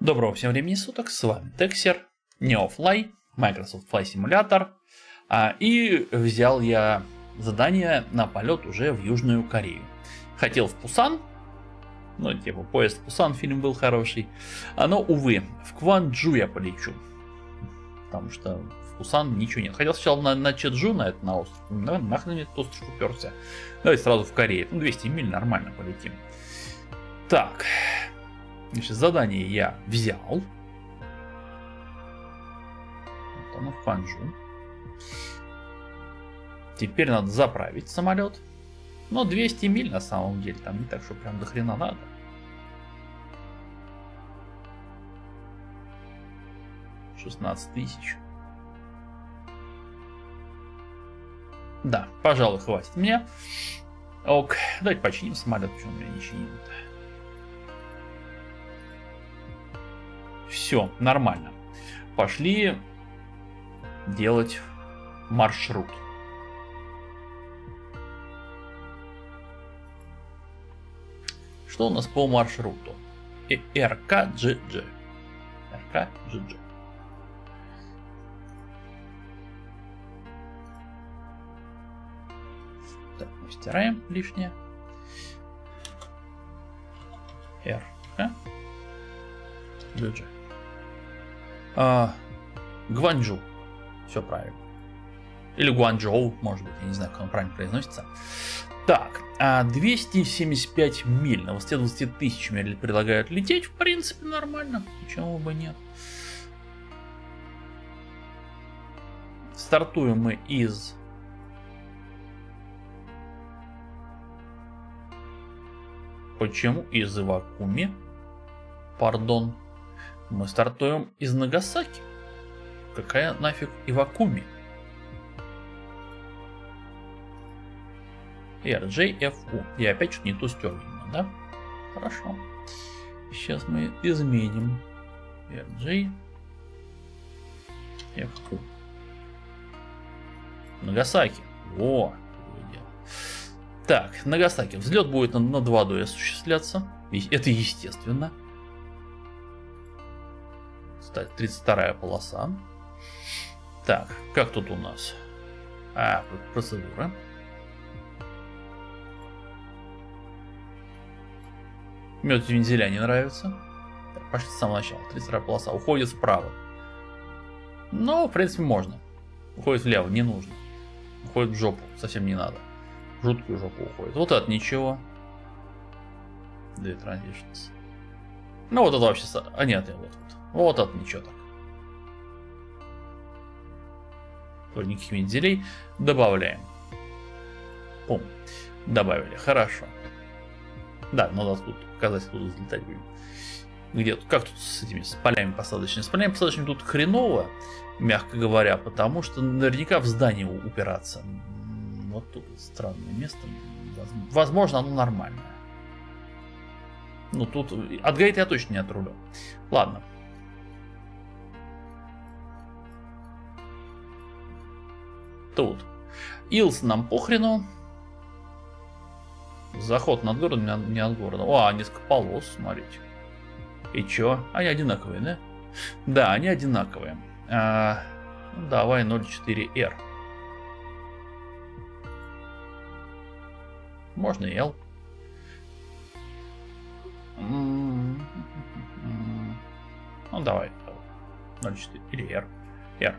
Доброго всем времени суток, с вами Тексер, NeoFly, Microsoft Flight Simulator. А, и взял я задание на полет уже в Южную Корею. Хотел в Пусан, ну типа поезд Пусан, фильм был хороший. А, но, увы, в Кванджу я полечу. Потому что в Пусан ничего нет. Хотел сначала на, на Чеджу, на этот на остров. Ну, нахрен этот остров уперся. Давайте сразу в Корею. Ну, 200 миль нормально полетим. Так, Значит, задание я взял. Вот оно в Кванджу. Теперь надо заправить самолет. Но 200 миль на самом деле, там не так, что прям до хрена надо. Шестнадцать тысяч. Да, пожалуй, хватит мне. Ок, давайте починим самолет, почему у меня не чиним-то. Все, нормально. Пошли делать маршрут. Что у нас по маршруту? РКГГ. РКГГ. Так, мы стираем лишнее. РК. GG. А, Гванчжу. Все правильно. Или Гуанчжоу, может быть, я не знаю, как он правильно произносится. Так, 275 а миль на высоте 20 тысяч миль предлагают лететь, в принципе, нормально. Почему бы нет? Стартуем мы из... Почему из Ивакуми? Пардон. Мы стартуем из Нагасаки. Какая нафиг Ивакуми? RJFU. Я опять чуть не ту стер, да? Хорошо. Сейчас мы изменим. RJFU. Нагасаки. Во. Так, Нагасаки. Взлет будет на, на 2 до осуществляться. Это естественно кстати, 32 полоса. Так, как тут у нас? А, процедура. Мед вензеля не нравится. Так, пошли с самого начала. 32 полоса. Уходит вправо. Ну, в принципе, можно. Уходит влево, не нужно. Уходит в жопу, совсем не надо. В жуткую жопу уходит. Вот это ничего. Две transitions. Ну, вот это вообще... А нет, вот. Вот это ничего так. Тоже никаких вензелей. Добавляем. Пум. Добавили. Хорошо. Да, надо тут показать, откуда взлетать будем. Где тут, как тут с этими с полями посадочными? С полями посадочными тут хреново, мягко говоря, потому что наверняка в здание упираться. Вот тут странное место. Возможно, оно нормальное. Ну тут от гайта я точно не отрулю. Ладно, тут. Илс нам похрену. Заход над городом, не от города. О, несколько полос, смотрите. И чё? Они одинаковые, да? Да, они одинаковые. А, ну, давай 0.4R. Можно и L. Ну, давай. 0.4 или R. R.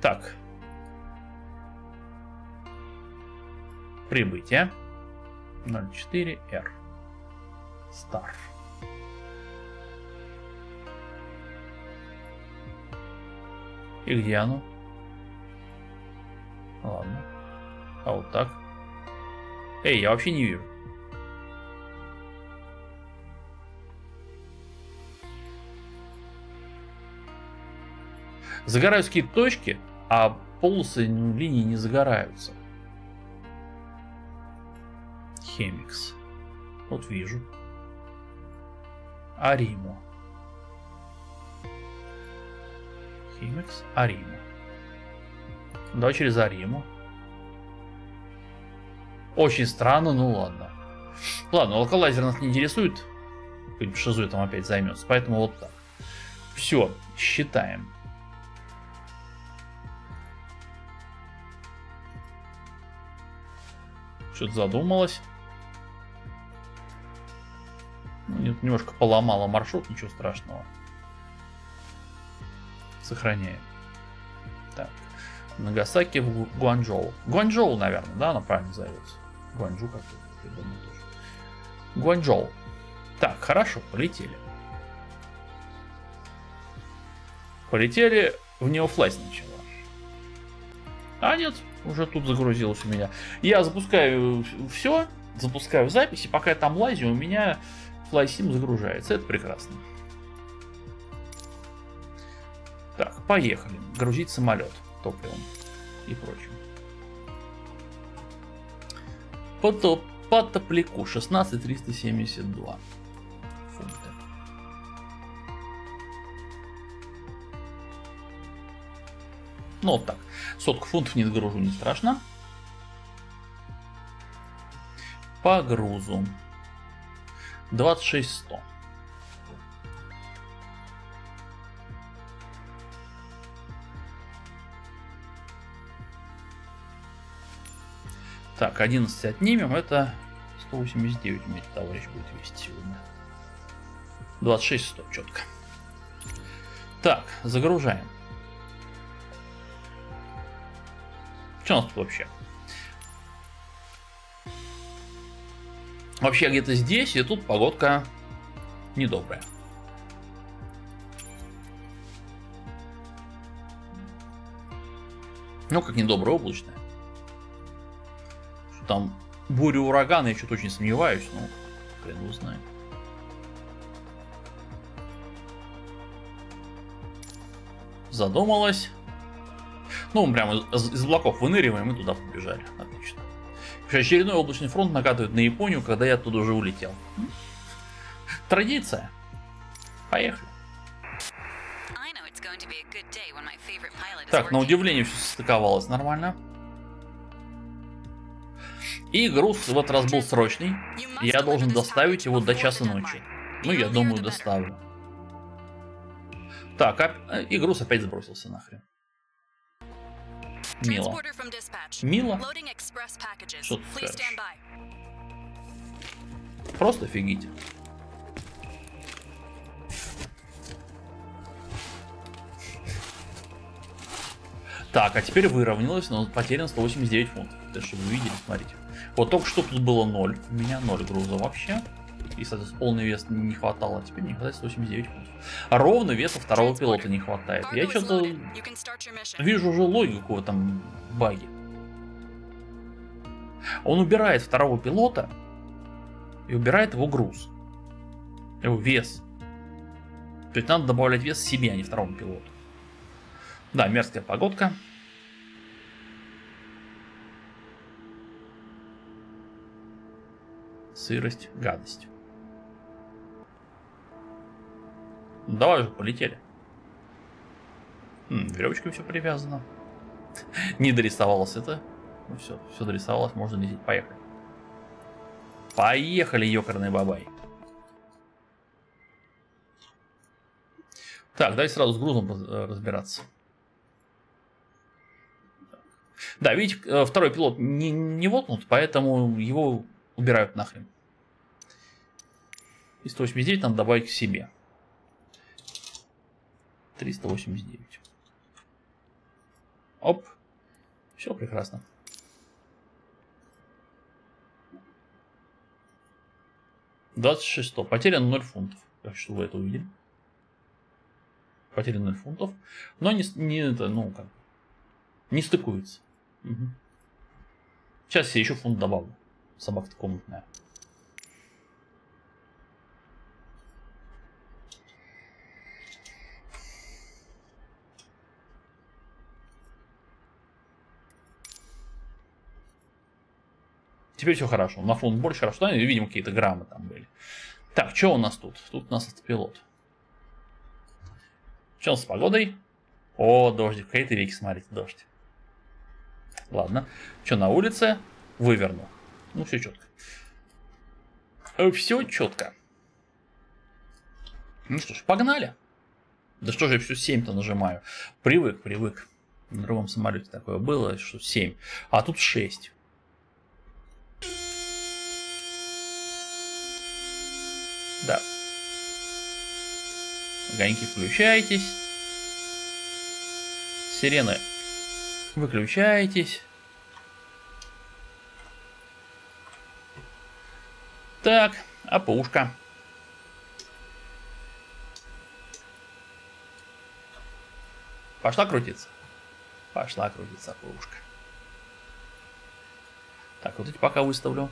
Так, Прибытие. 04R. Star. И где оно? Ладно. А вот так. Эй, я вообще не вижу. Загораются какие-то точки, а полосы линии не загораются. Хемикс. Вот вижу. Аримо. Хемикс, Аримо. Давай через Ариму. Очень странно, ну ладно. Ладно, локалайзер нас не интересует. Какой-нибудь шизой там опять займется. Поэтому вот так. Все, считаем. Что-то задумалось. Ну, немножко поломала маршрут, ничего страшного. Сохраняем. Так. Нагасаки в Гуанчжоу. Гуанчжоу, наверное, да, она правильно зовется. Гуанчжу как-то. Гуанчжоу. Так, хорошо, полетели. Полетели в Неофлай сначала. А нет, уже тут загрузилось у меня. Я запускаю все, запускаю запись, и пока я там лазю, у меня FlySim загружается. Это прекрасно. Так, поехали. Грузить самолет топливом и прочим. По, топ, по топляку 16372 фунта. Ну вот так. Сотку фунтов не сгружу, не страшно. По грузу. 26100. Так, 11 отнимем, это 189 у меня товарищ будет весить сегодня. 26 100, четко. Так, загружаем. Что у нас тут вообще? Вообще где-то здесь, и тут погодка недобрая. Ну, как недобрая, облачная. Что там буря урагана, я что-то очень сомневаюсь, ну, хрен его знает. Задумалась. Ну, прямо из, из облаков выныриваем и туда побежали. Отлично. Очередной облачный фронт накатывает на Японию, когда я оттуда уже улетел. Традиция. Поехали. Так, на удивление все состыковалось нормально. И груз в этот раз был срочный. Я должен доставить его до часа ночи. Ну, я думаю, доставлю. Так, а... и груз опять сбросился нахрен. Мило. Мило? Что ты скажешь? Просто офигите. Так, а теперь выровнялось, но потерян 189 фунтов. Это чтобы вы видели, смотрите. Вот только что тут было 0. У меня 0 груза вообще. И, соответственно, полный вес не хватало. А теперь не хватает 189 фунтов. А ровно веса второго пилота не хватает. Я что-то вижу уже логику в этом баге. Он убирает второго пилота и убирает его груз. Его вес. То есть надо добавлять вес себе, а не второму пилоту. Да, мерзкая погодка. Сырость, гадость. Давай же, полетели. М, веревочкой все привязано. Не дорисовалось это. Ну все, все дорисовалось, можно лететь. Поехали. Поехали, ёкарный бабай. Так, давайте сразу с грузом э, разбираться. Да, видите, э, второй пилот не, не воткнут, поэтому его убирают нахрен. И 189 надо добавить к себе. 389. Оп. Все прекрасно. Двадцать шесто. Потеряно 0 фунтов. Так что вы это увидели. Потеряно 0 фунтов. Но не, не это, ну как. Не стыкуется. Угу. Сейчас я еще фунт добавлю. Собака-то комнатная. Теперь все хорошо. На фон больше хорошо. Да, видимо, какие-то граммы там были. Так, что у нас тут? Тут у нас автопилот. Что с погодой? О, дождик. Какие-то веки, смотрите, дождь. Ладно. Что на улице? Выверну. Ну, все четко. Все четко. Ну что ж, погнали. Да что же я всю 7-то нажимаю? Привык, привык. На другом самолете такое было, что 7. А тут 6. Да. Огоньки включайтесь. Сирены выключаетесь. Так, а пушка. Пошла крутиться? Пошла крутиться пушка. Так, вот эти пока выставлю.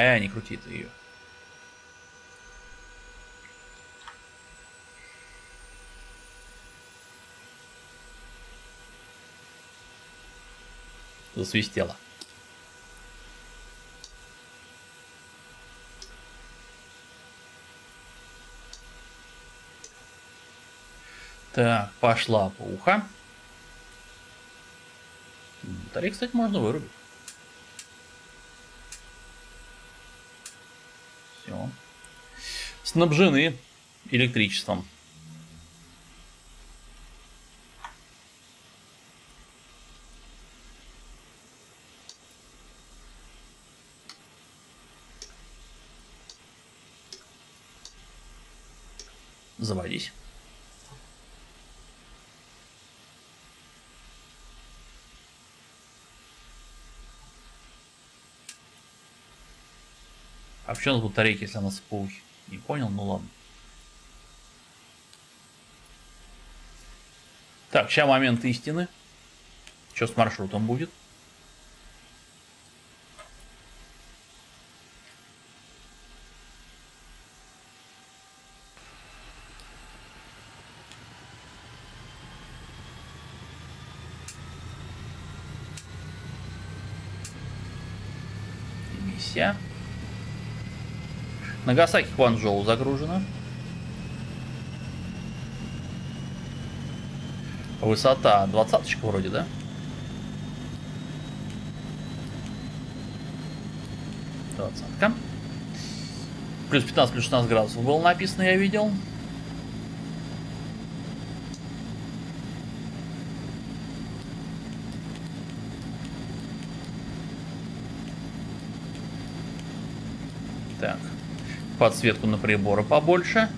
Э, не крути ты ее. Засвистело. Так, пошла пуха. Батареи, кстати, можно вырубить. Все. Снабжены электричеством. Заводись. А почему у нас батарейки, если она с паухи? Не понял, ну ладно. Так, сейчас момент истины. Что с маршрутом будет? Нагасаки Хванчжоу загружена. Высота двадцаточка вроде, да? Двадцатка. Плюс 15, плюс 16 градусов было написано, я видел. Так. Подсветку на приборы побольше.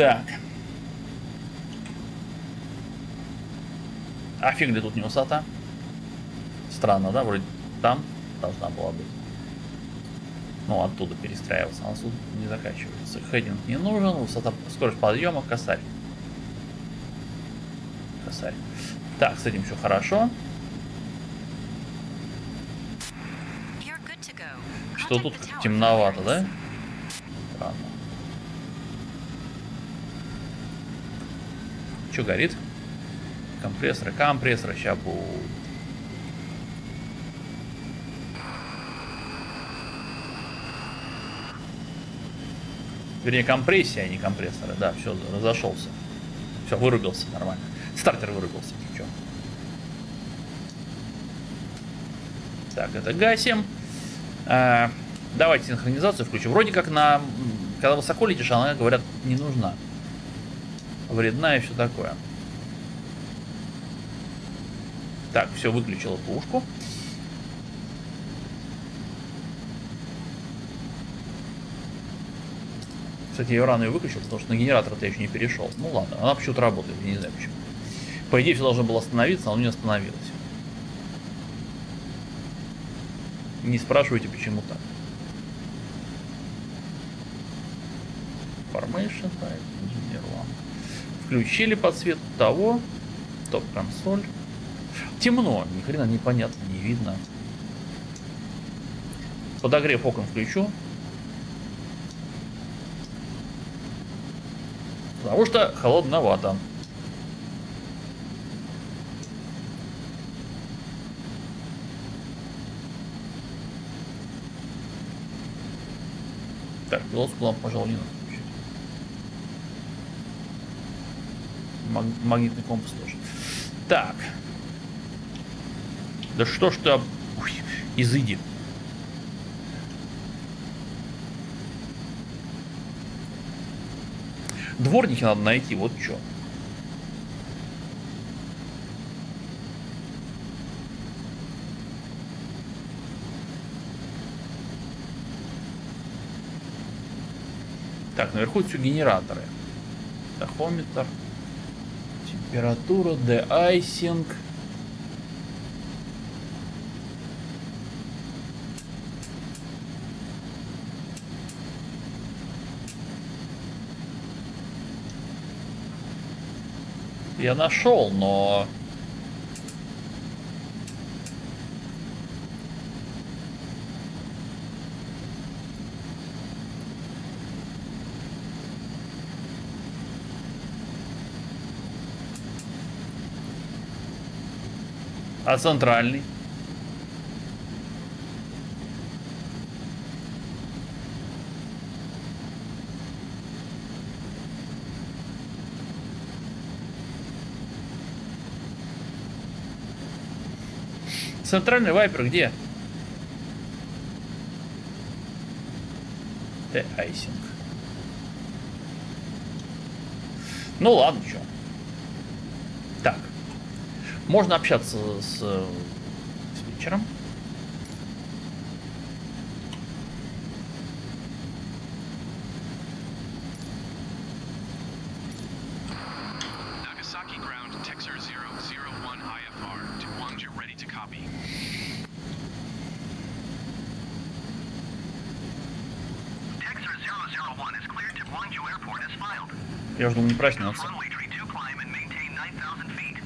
Так. А фиг ли тут не высота? Странно, да? Вроде там должна была быть. Ну, оттуда перестраиваться. Она тут не заканчивается. Хединг не нужен. Высота, скорость подъема, косарь. Косарь. Так, с этим все хорошо. Что тут темновато, да? Что горит? Компрессоры, компрессоры сейчас будут. Вернее, компрессия, а не компрессоры. Да, все, разошелся. Все, вырубился нормально. Стартер вырубился. Чё. Так, это гасим. А, давайте синхронизацию включу. Вроде как на... Когда высоко летишь, она, говорят, не нужна. Вредна и все такое. Так, все, выключила пушку. Кстати, я рано ее выключил, потому что на генератор-то еще не перешел. Ну ладно, она почему-то работает, я не знаю почему. По идее, все должно было остановиться, а оно не остановилось. Не спрашивайте, почему так. Formation, да, Engineer Включили подсветку того. Топ-консоль. Темно, ни хрена непонятно, не видно. Подогрев окон включу. Потому что холодновато. Так, пилотскую лампу, пожалуй, не надо Маг магнитный компас тоже. Так. Да что ж ты... Об... Ой, изыди. Дворники надо найти, вот что. Так, наверху все генераторы. Тахометр. Температура, деайсинг. Я нашел, но... А центральный? Центральный вайпер где? Т айсинг. Ну ладно, что. Можно общаться с, с вечером. Nagasaki ground, Texer 001 IFR to Guangzhou ready to copy. Texer 001 is cleared to Guangzhou Airport as filed. Я жду не проснется. Runway tree 2 climb and maintain 9,000 feet.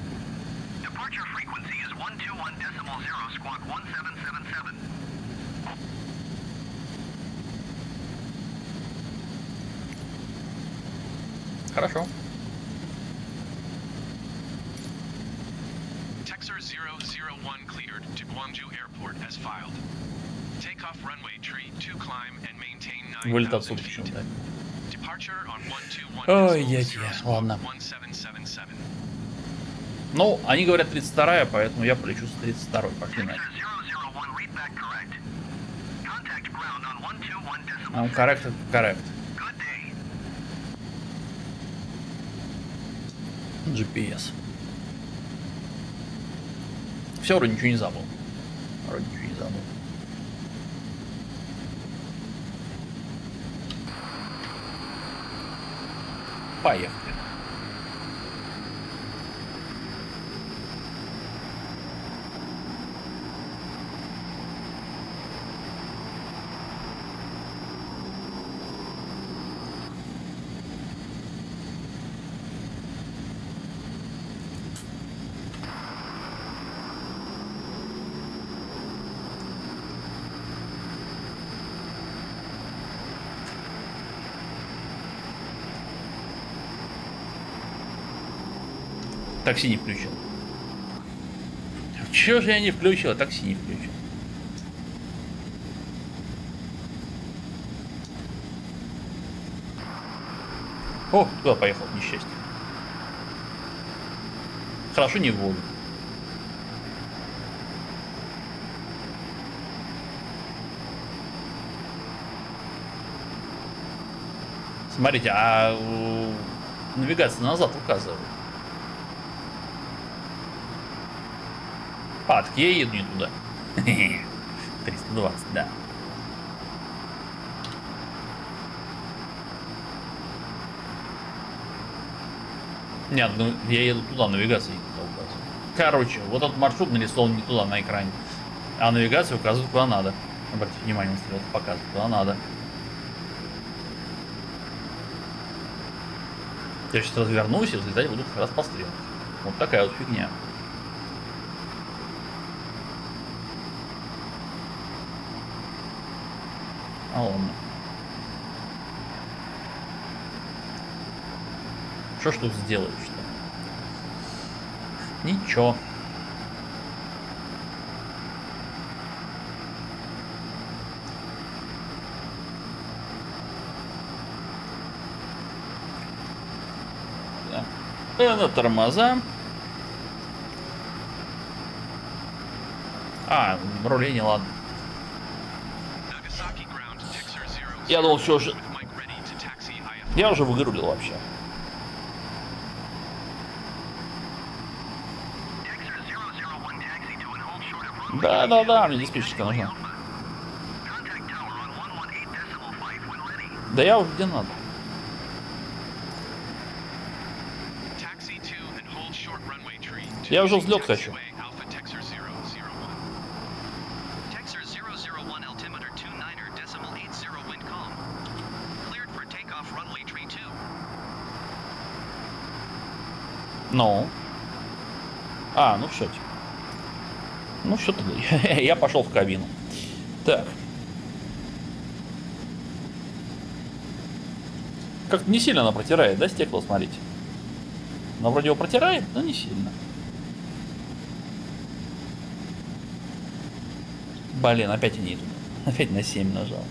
Departure frequency is 121.0 squawk 1777. Хорошо. Texer 001 cleared to Guangzhou Airport as filed. Takeoff runway tree 2 climb and maintain Вылет 9,000 отсюда feet. почему-то. Departure on 121 Ой, squawk ладно. 1777. Ну, они говорят 32 поэтому я полечу с 32 Пошли Texer нафиг. 001 read back correct. Contact ground on 121 decimal Ну, коррект, это коррект. GPS. Все, вроде ничего не забыл. Вроде ничего не забыл. Поехали. Такси не включил. Чего же я не включил, а такси не включил? О, туда поехал, несчастье. Хорошо, не в воду. Смотрите, а навигация назад указывает. А, так я еду не туда. 320, да. Нет, ну я еду туда, навигация не туда указывает. Короче, вот этот маршрут нарисован не туда на экране. А навигация указывает куда надо. Обратите внимание, он стрелка показывает куда надо. Я сейчас развернусь и взлетать буду как раз по стрелке. Вот такая вот фигня. А ладно. Что ж тут сделаешь-то? Ничего. Э, на тормоза. А, рулей не ладно. Я думал, что же... with Mike ready to taxi IFR. Я уже вырулил вообще. Dexter 001 taxi to and hold short of runway Да-да-да, мне диспетчерка нужна. Alpha. Contact tower on 118.5 when ready. Да я уже где надо. Я уже взлет хочу. Ну. А, ну все. типа. Ну что тогда? Я пошел в кабину. Так. Как-то не сильно она протирает, да, стекло, смотрите. Но вроде его протирает, но не сильно. Блин, опять они идут. Опять на 7 нажал.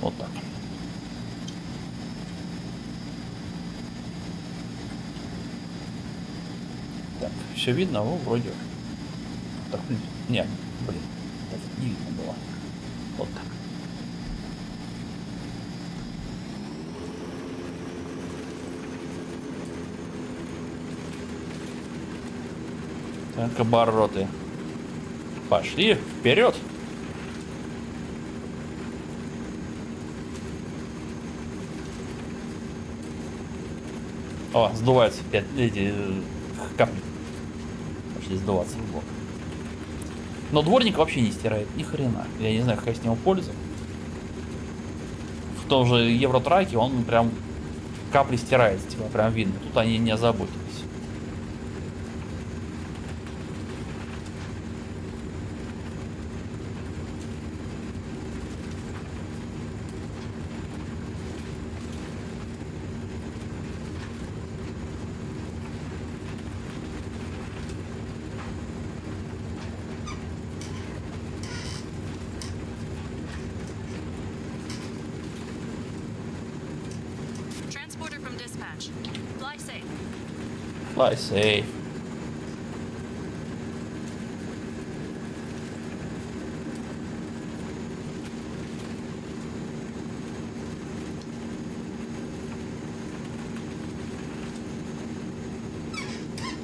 Вот так. Так, все видно, о, вроде. Так, блин, не, блин, так не видно было. Вот так. Так, обороты. Пошли вперед. О, сдуваются эти э, капли. Пошли сдуваться в блок. Но дворник вообще не стирает, ни хрена. Я не знаю, какая с него польза. В том же Евротраке он прям капли стирается, типа прям видно. Тут они не озаботились. Transporter from dispatch. Fly safe. Fly safe.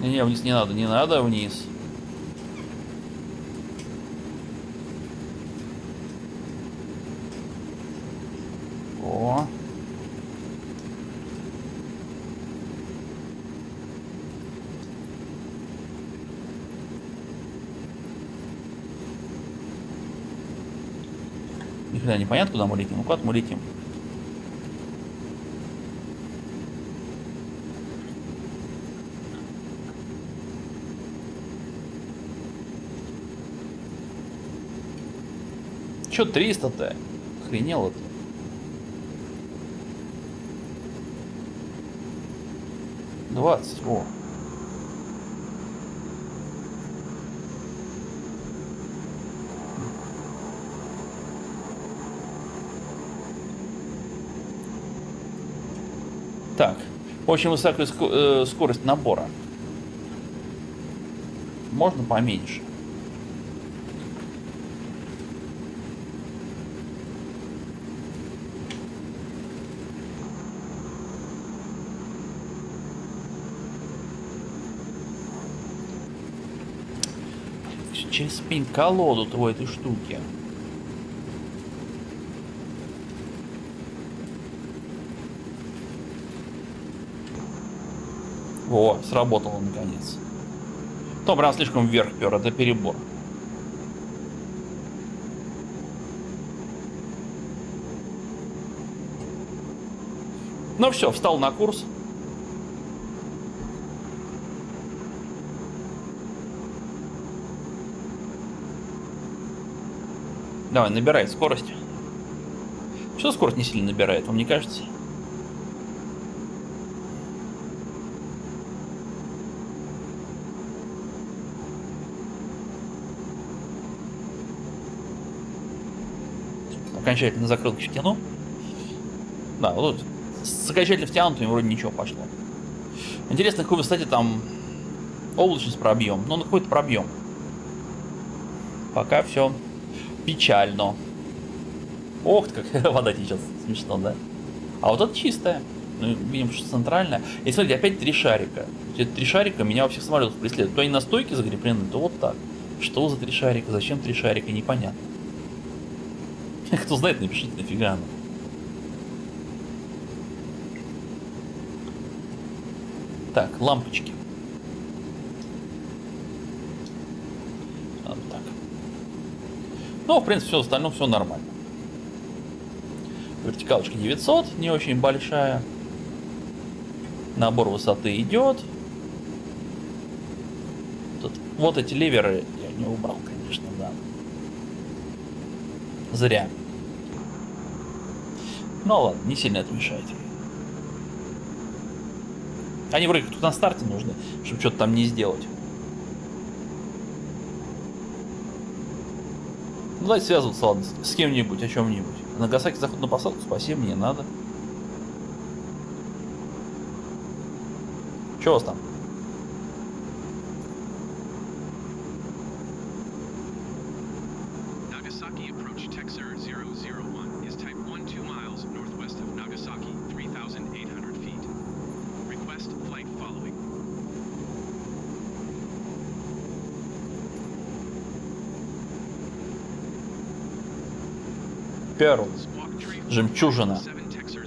Не-не, вниз не надо, не надо вниз. О. Нифига непонятно, куда мы летим. Ну куда мы летим? Че 300-то? Охренел это. Двадцать, о. Так, очень высокая э, скорость набора. Можно поменьше. Через пень-колоду твой этой штуки. Во, сработало наконец. То прям слишком вверх пер, это перебор. Ну все, встал на курс. Давай, набирай скорость. Что скорость не сильно набирает, вам не кажется? Окончательно закрыл стену. Да, вот тут с окончательно втянутыми вроде ничего пошло. Интересно, какой высоте там облачность пробьем. Ну, на какой-то пробьем. Пока все печально. Ох как вода течет. Смешно, да? А вот это чистая. Ну, видим, что центральная. И смотрите, опять три шарика. Эти три шарика меня во всех самолетах преследуют. То они на стойке закреплены, то вот так. Что за три шарика? Зачем три шарика? Непонятно. Кто знает, напишите нафига оно. Так, лампочки. Вот так. Ну, в принципе, все остальное все нормально. Вертикалочка 900, не очень большая. Набор высоты идет. Тут, вот эти ливеры я не убрал, конечно. Зря. Ну ладно, не сильно это мешает. Они вроде тут на старте нужны, чтобы что-то там не сделать. Ну давайте связываться, ладно, с кем-нибудь, о чем-нибудь. Нагасаки заход на посадку, спасибо, мне надо. Что у вас там? Nagasaki approach Texer 001 is type 12 miles northwest of Nagasaki, 3,800 feet. Request flight following. Перл. Жемчужина. 7 Texer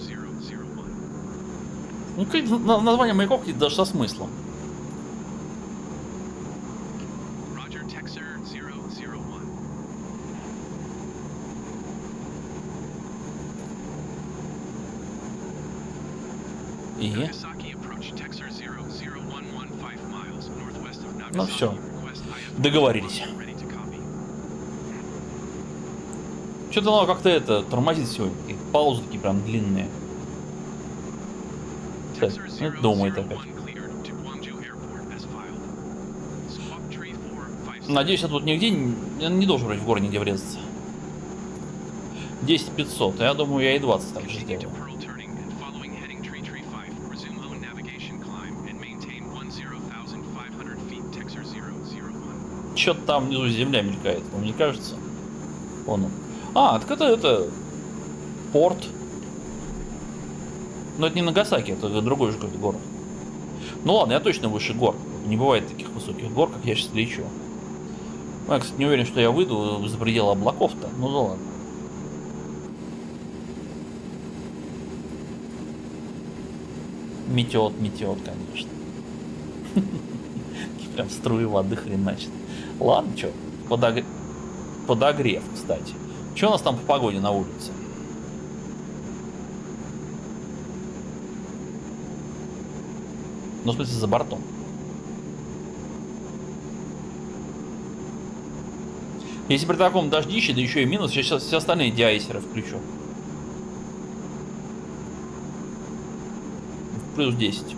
001. Ну, название маяков даже со смыслом. Roger Texer 001. И? Nagasaki approach Texer 00115 miles northwest of Nagasaki. Ну всё. Request IFR Договорились. ready to copy. Что-то оно как-то это тормозит сегодня. Такие паузы такие прям длинные. Так, ну, думает 001 опять. cleared to Gwangju Airport as filed. Squawk Tree 456. Надеюсь, я тут нигде не, не должен вроде в горы нигде врезаться. 10 500. Я думаю, я и 20 так же сделаю. Pearl turning and following heading tree tree 5. Resume own navigation climb and maintain 10,500 feet Texer 001. Что-то там внизу земля мелькает, вам не кажется? Вон он. А, так это, это порт. Но это не Нагасаки, это другой же какой-то город. Ну ладно, я точно выше гор. Не бывает таких высоких гор, как я сейчас лечу. Я, кстати, не уверен, что я выйду за пределы облаков-то. Ну да ладно. Метет, метет, конечно. Прям струи воды хреначит. Ладно, что, подогр... подогрев, кстати. Что у нас там по погоде на улице? Ну, в смысле, за бортом. Если при таком дождище, да еще и минус, сейчас все остальные диайсеры включу. Плюс 10.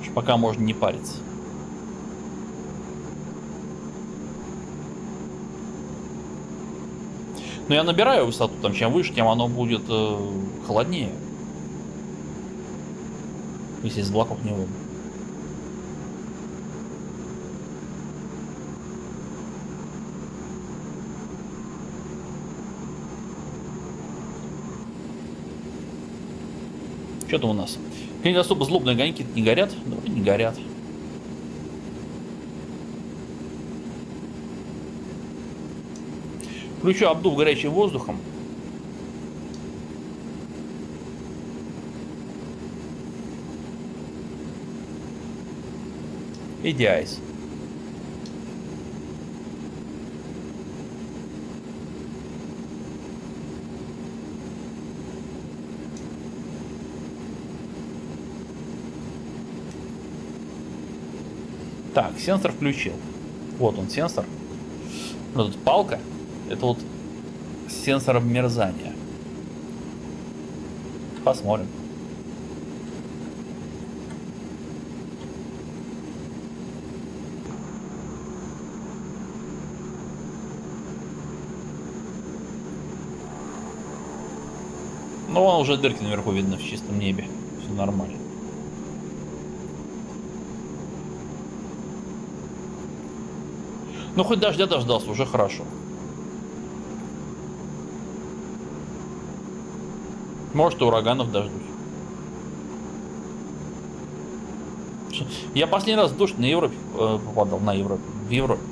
Уж Пока можно не париться. Но я набираю высоту, там чем выше, тем оно будет э, холоднее. Если из облаков не выйду. Что там у нас? Какие-то особо злобные огоньки не горят? Да, вроде не горят. Включу обдув горячим воздухом. И диайс. Так, сенсор включил. Вот он, сенсор. Вот эта палка. Это вот сенсор обмерзания. Посмотрим. Ну, вон уже дырки наверху видно в чистом небе. Все нормально. Ну, хоть дождя дождался, уже хорошо. Может, ураганов дождусь. Я последний раз в дождь на Европе э, попадал, на Европе, в Европе.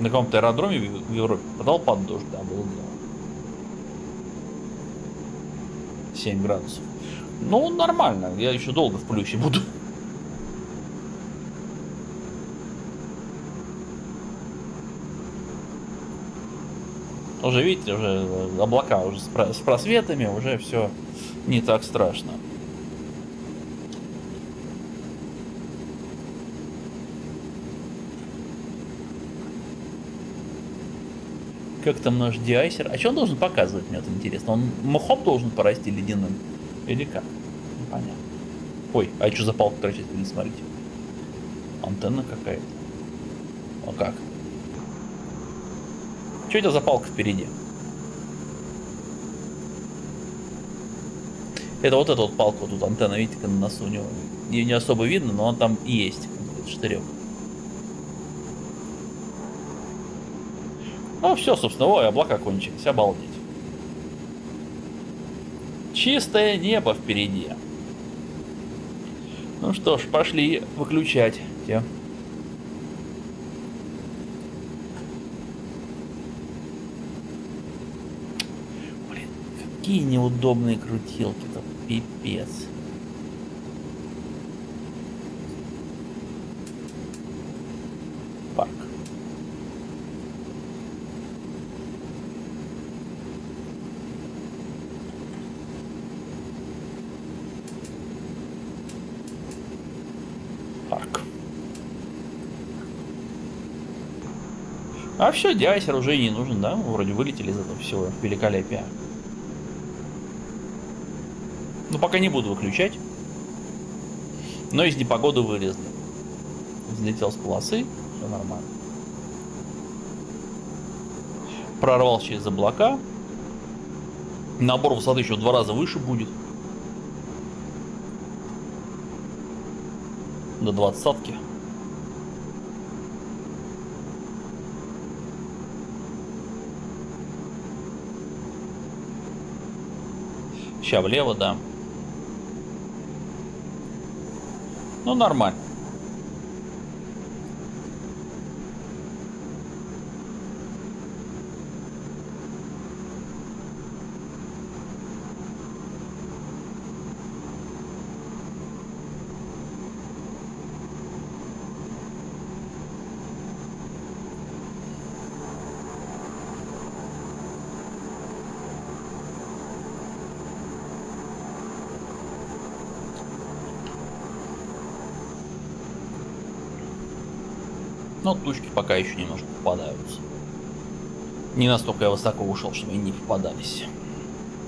На каком-то аэродроме в Европе попадал под дождь, да, было дело. 7 градусов. Ну, нормально, я еще долго в плюсе буду. Уже, видите, уже облака уже с про- с просветами, уже все не так страшно. Как там наш диайсер? А что он должен показывать, мне вот интересно? Он мхом должен порасти ледяным? Или как? Непонятно. Ой, а что за палка торчит? Блин, смотрите. Антенна какая-то. А как? Что это за палка впереди? Это вот эта вот палка, вот тут антенна, видите, на носу у него. Ее не особо видно, но он там и есть. Штырек. Ну все, собственно, ой, облака кончились, обалдеть. Чистое небо впереди. Ну что ж, пошли выключать те. Какие неудобные крутилки-то, пипец. Парк. Парк. А все, диайсер уже и не нужен, да? Вроде вылетели из этого всего великолепия. Ну, пока не буду выключать. Но из непогоды вылезли. Взлетел с полосы, все нормально. Прорвал через облака. Набор высоты еще в два раза выше будет. До двадцатки. Ща влево, да. Ну, нормально. Но тучки пока еще немножко попадаются. Не настолько я высоко ушел, чтобы они не попадались.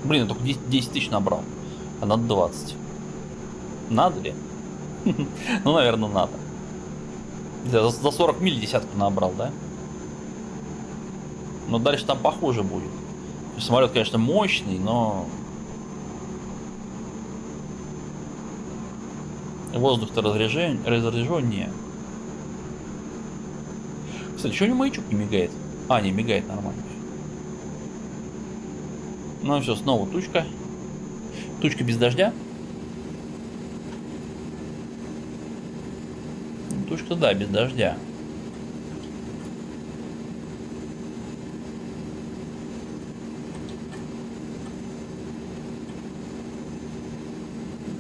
Блин, я только 10, 10 тысяч набрал. А надо 20. Надо ли? Ну, наверное, надо. За, за 40 миль десятку набрал, да? Но дальше там похуже будет. Самолет, конечно, мощный, но... Воздух-то разряжен... разряженнее. Кстати, что у него маячок не мигает? А, не мигает нормально. Ну все, снова тучка. Тучка без дождя. Ну, Тучка, да, без дождя.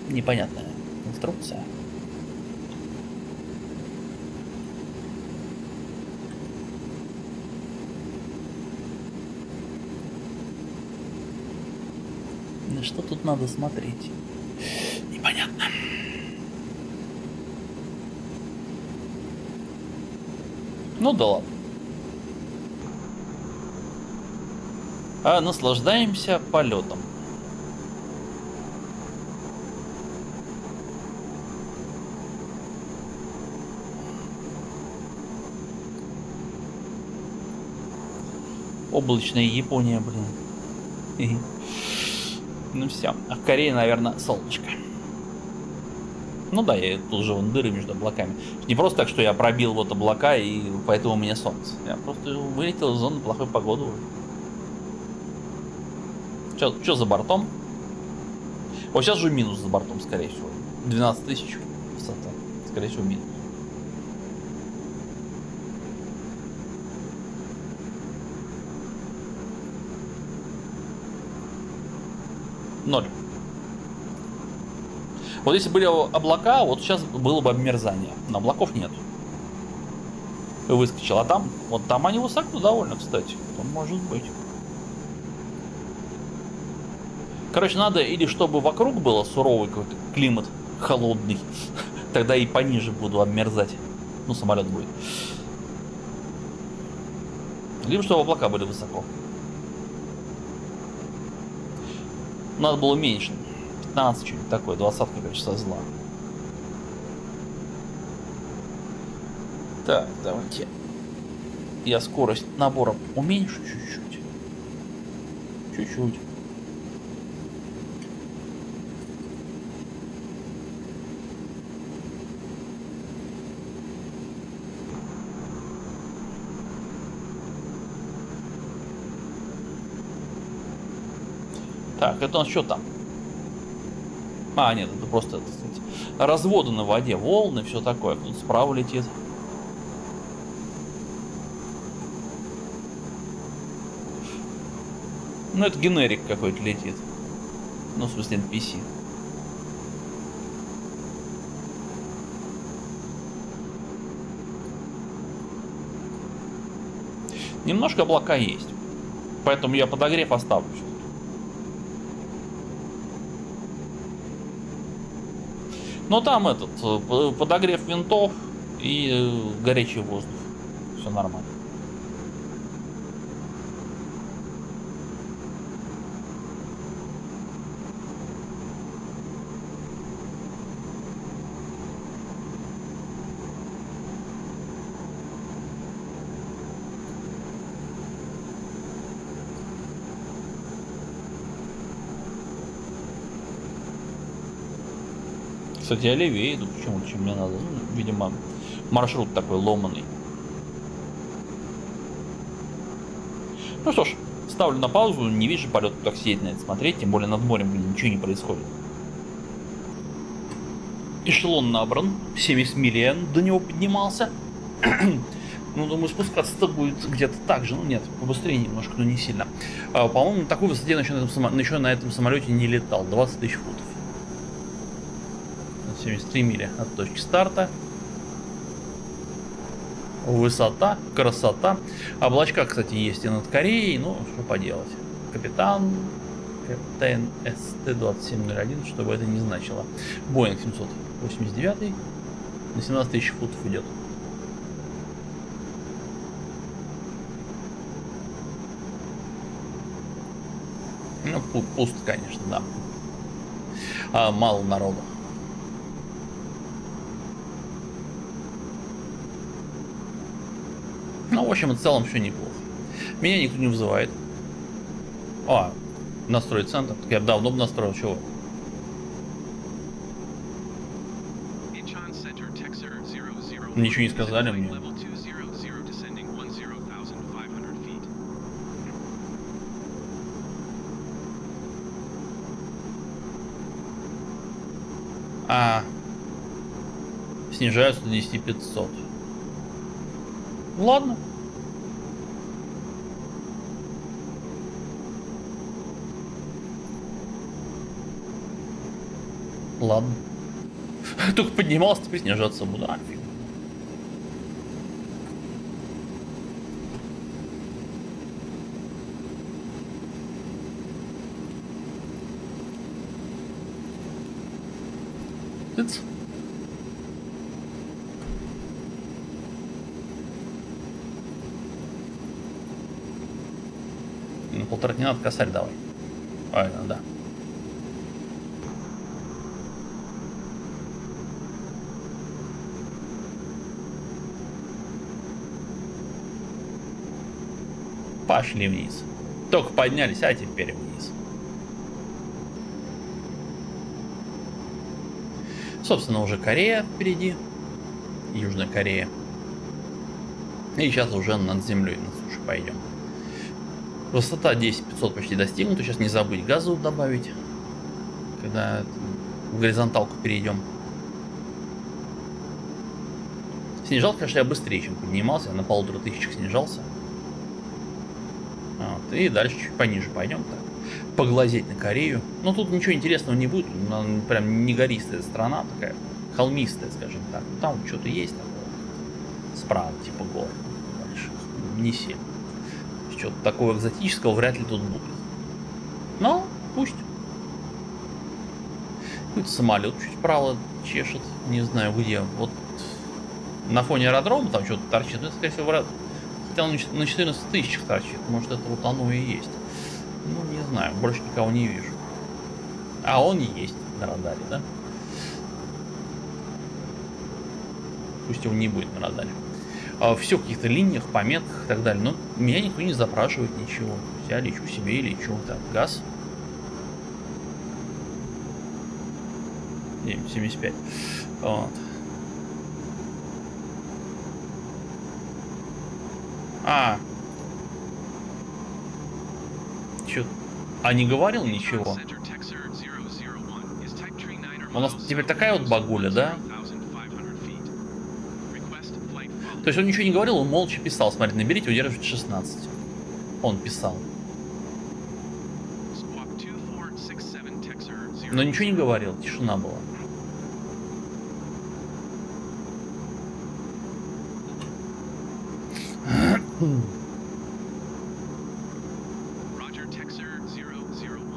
Непонятная инструкция. на что тут надо смотреть? Непонятно. Ну да ладно. А наслаждаемся полетом. Облачная Япония, блин. Ну все. А в Корее, наверное, солнышко. Ну да, я тут же вон дыры между облаками. Не просто так, что я пробил вот облака, и поэтому у меня солнце. Я просто вылетел из зоны плохой погоды. Что за бортом? Вот сейчас же минус за бортом, скорее всего. 12 тысяч высота. Скорее всего, минус. Ноль. Вот если были облака, вот сейчас было бы обмерзание. Но облаков нет. Выскочил. А там, вот там они высоко довольно, кстати. Там может быть. Короче, надо или чтобы вокруг было суровый какой-то климат, холодный. Тогда и пониже буду обмерзать. Ну, самолет будет. Либо чтобы облака были высоко. Надо было меньше. 15 что-нибудь такое, 20 короче, со зла. Так, давайте. Я скорость набора уменьшу чуть-чуть. Чуть-чуть. Так, это у нас что там? А, нет, это просто это, сказать, разводы на воде, волны, все такое. Тут справа летит. Ну, это генерик какой-то летит. Ну, в смысле, NPC. Немножко облака есть. Поэтому я подогрев оставлю. Но там этот, э, подогрев винтов и э, горячий воздух. Все нормально. Кстати, я левее иду, почему, чем мне надо. Ну, видимо, маршрут такой ломаный. Ну что ж, ставлю на паузу, не вижу полет так сидеть на это смотреть, тем более над морем, блин, ничего не происходит. Эшелон набран, 70 миллион до него поднимался. ну, думаю, спускаться-то будет где-то так же, ну нет, побыстрее немножко, но не сильно. А, по-моему, на такой высоте еще на, этом, еще на этом самолете не летал, 20 тысяч футов. 73 мили от точки старта. Высота, красота. Облачка, кстати, есть и над Кореей, ну, что поделать. Капитан, капитан СТ-2701, чтобы это не значило. Боинг 789 на 17 тысяч футов идет. Ну, пуст, конечно, да. А, мало народу. Ну, в общем, в целом все неплохо. Меня никто не вызывает. А, настроить центр. Так я давно бы настроил, чего? Ничего не сказали мне. А, снижаются до 10 500. Ладно. ладно. Только поднимался, теперь снижаться буду. А, It's... полтора дня надо, косарь давай. Правильно, да. Пошли вниз. Только поднялись, а теперь вниз. Собственно, уже Корея впереди. Южная Корея. И сейчас уже над землей на суше пойдем. Высота 10500 почти достигнута. Сейчас не забыть газу добавить, когда в горизонталку перейдем. Снижал, конечно, я быстрее, чем поднимался. Я на полутора тысячах снижался. И дальше чуть пониже пойдем так. Поглазеть на Корею. Но тут ничего интересного не будет. Она прям не гористая страна такая. Холмистая, скажем так. Там что-то есть такое. Справа, типа гор больших. Не сильно. Что-то такого экзотического вряд ли тут будет. Но пусть. Какой-то самолет чуть вправо чешет. Не знаю где. Вот на фоне аэродрома там что-то торчит. Ну, это, скорее всего, он на 14 тысячах торчит. Может, это вот оно и есть. Ну, не знаю. Больше никого не вижу. А он есть на радаре, да? Пусть его не будет на радаре. А, все в каких-то линиях, пометках и так далее. Но меня никто не запрашивает ничего. Я лечу себе и лечу. Так, газ. 75. Вот. А. Чё? А не говорил ничего? У нас теперь такая вот багуля, да? То есть он ничего не говорил, он молча писал. Смотри, наберите, удерживайте 16. Он писал. Но ничего не говорил, тишина была. Roger, Texer 001.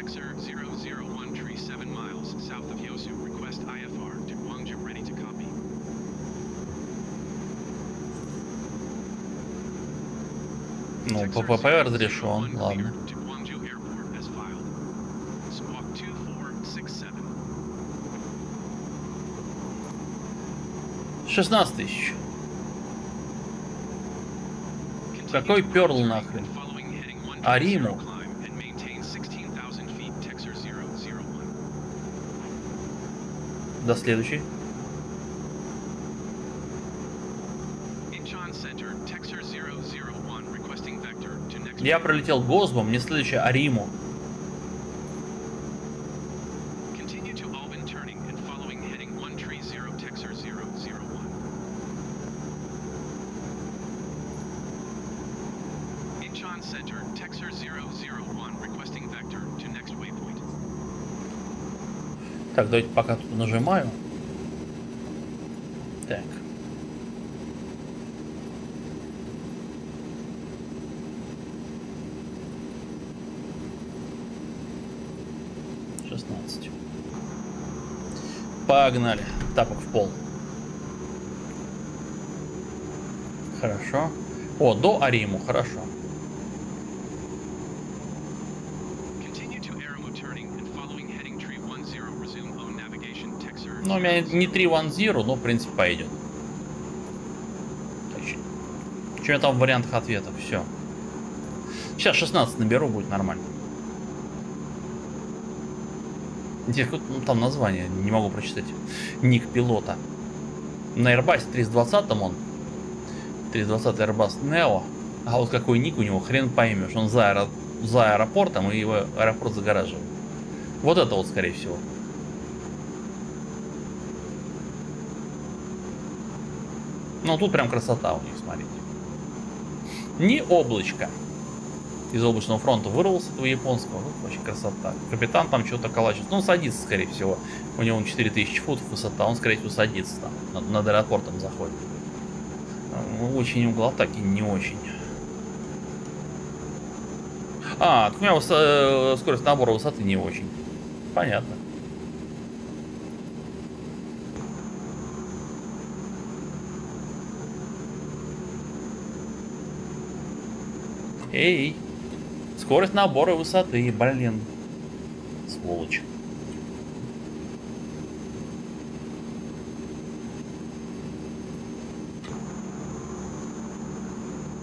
Incheon Center, Texer 001, tree 7 miles south of Yosu. Request IFR to Gwangju, ready to copy. Ну, ППП 001 разрешен, ладно. cleared to Gwangju Airport as filed. Squawk 2467. 16 тысяч. Какой перл нахрен? and to next. Я пролетел Госбом, мне следующее Ариму. Давайте пока тут нажимаю. Так. Шестнадцать. Погнали. Тапок в пол. Хорошо. О, до Ариму, хорошо. У меня не 3-1-0, но, в принципе, пойдет. Что меня там в вариантах ответов? Все. Сейчас 16 наберу, будет нормально. Интересно, ну, там название, не могу прочитать. Ник пилота. На Airbus 320 он. 320 Airbus Neo. А вот какой ник у него, хрен поймешь. Он за, аэро... за аэропортом, и его аэропорт загораживает. Вот это вот, скорее всего. Ну, тут прям красота у них, смотрите. Не облачко. Из облачного фронта вырвался этого японского. Ну, вообще красота. Капитан там что-то калачит. Ну, он садится, скорее всего. У него 4000 футов высота. Он, скорее всего, садится там. Над, над аэропортом заходит. Ну, Очень угла так и не очень. А, у меня э, скорость набора высоты не очень. Понятно. Эй, скорость набора высоты, блин. Сволочь.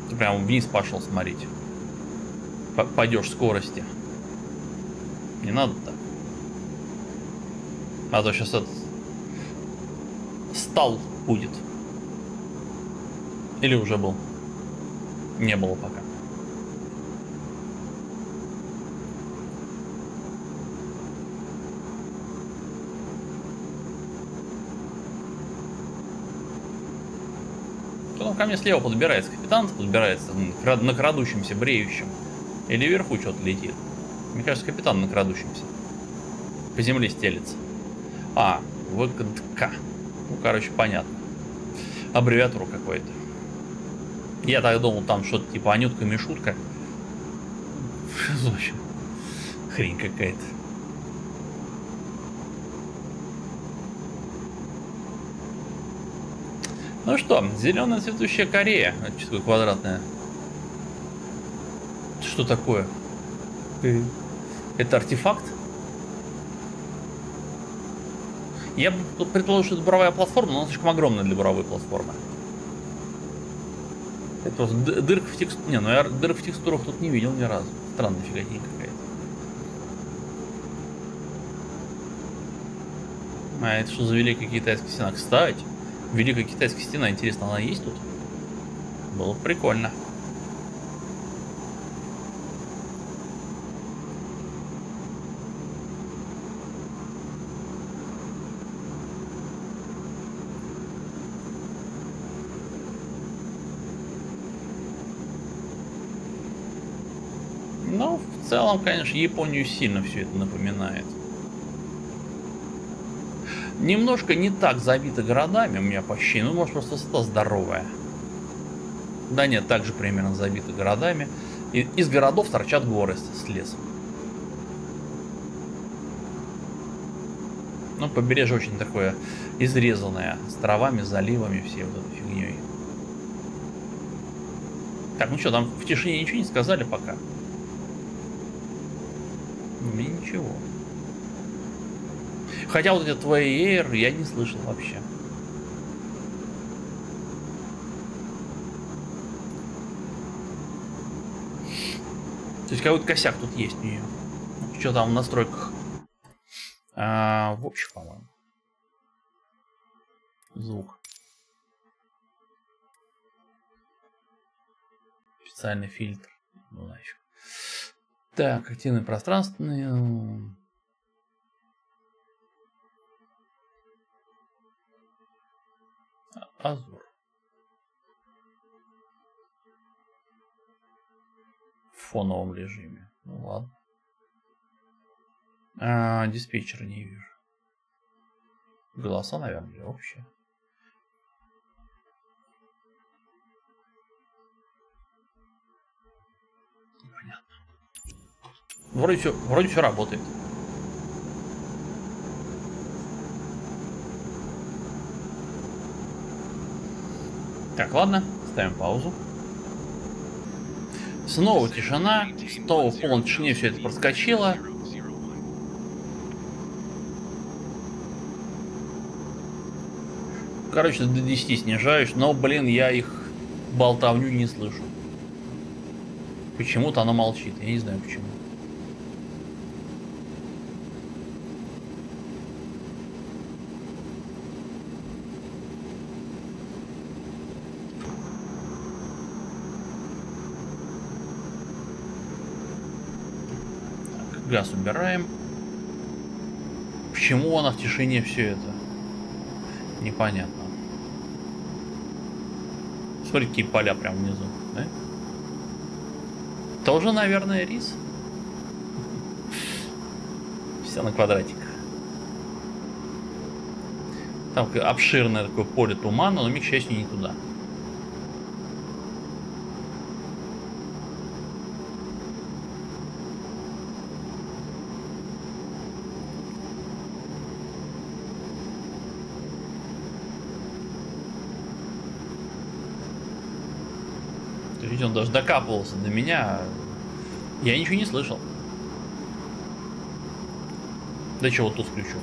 Ты прям вниз пошел смотреть. Пойдешь скорости. Не надо так. А то сейчас этот стал будет. Или уже был? Не было пока. Ко мне слева подбирается? Капитан подбирается на крадущемся, бреющем. Или вверху что-то летит. Мне кажется, капитан на крадущемся. По земле стелится. А, ВКДК. Ну, короче, понятно. Аббревиатуру какой-то. Я так думал, там что-то типа Анютка Мишутка. В общем, хрень какая-то. Ну что, зеленая цветущая Корея. Это что такое квадратная? Что такое? Это артефакт? Я предположил, что это буровая платформа, но она слишком огромная для буровой платформы. Это просто дырка в текстурах. Не, ну я дырок в текстурах тут не видел ни разу. Странная фиготень какая-то. А это что за Великая Китайская стена? Кстати, Великая Китайская стена, интересно, она есть тут? Было бы прикольно. Ну, в целом, конечно, Японию сильно все это напоминает. Немножко не так забито городами у меня по ощущению, ну, может, просто высота здоровая. Да нет, также примерно забито городами. И из городов торчат горы с, лесом. Ну, побережье очень такое изрезанное, с травами, заливами, всей вот этой фигней. Так, ну что, там в тишине ничего не сказали пока? Мне ничего. Хотя вот эти твои Air я не слышал вообще. То есть какой-то косяк тут есть у нее. Что там в настройках? А, в общем, по-моему. Звук. Специальный фильтр. Ну нафиг. Так, активные пространственные. Азур. В фоновом режиме. Ну ладно. А, диспетчера не вижу. Голоса, наверное, общие. Понятно. Вроде все, вроде все работает. Так, ладно, ставим паузу. Снова тишина, снова в полной тишине все это проскочило. Короче, до 10 снижаюсь, но, блин, я их болтовню не слышу. Почему-то оно молчит, я не знаю почему. Газ убираем. Почему она в тишине все это? Непонятно. Смотри, какие поля прям внизу, да? Тоже, наверное, рис. Все на квадратик. Там обширное такое поле тумана, но мне, к счастью, не туда. Даже докапывался до меня. Я ничего не слышал. Да чего тут включу?